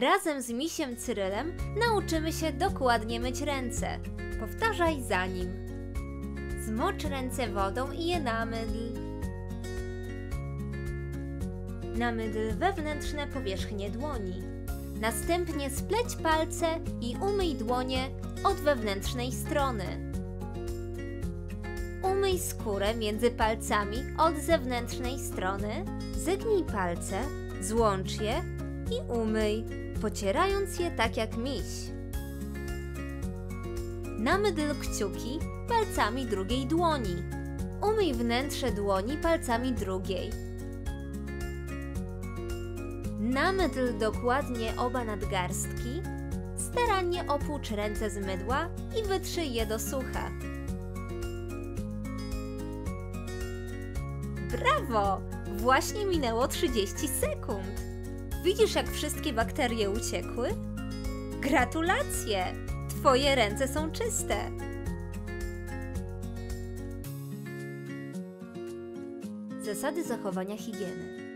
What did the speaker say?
Razem z misiem Cyrylem nauczymy się dokładnie myć ręce. Powtarzaj za nim. Zmocz ręce wodą i je namydl. Namydl wewnętrzne powierzchnie dłoni. Następnie spleć palce i umyj dłonie od wewnętrznej strony. Umyj skórę między palcami od zewnętrznej strony. Zegnij palce, złącz je i umyj, pocierając je tak jak miś. Namydl kciuki palcami drugiej dłoni. Umyj wnętrze dłoni palcami drugiej. Namydl dokładnie oba nadgarstki. Starannie opłucz ręce z mydła i wytrzyj je do sucha. Brawo! Właśnie minęło 30 sekund. Widzisz, jak wszystkie bakterie uciekły? Gratulacje! Twoje ręce są czyste. Zasady zachowania higieny.